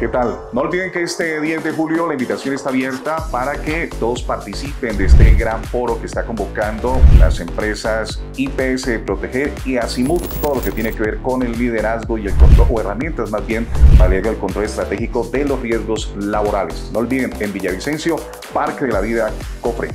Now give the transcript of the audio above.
Qué tal? No olviden que este 10 de julio la invitación está abierta para que todos participen de este gran foro que está convocando las empresas IPS Proteger y Asimut, todo lo que tiene que ver con el liderazgo y el control, o herramientas más bien, para el control estratégico de los riesgos laborales. No olviden, en Villavicencio, Parque de la Vida, Cofre.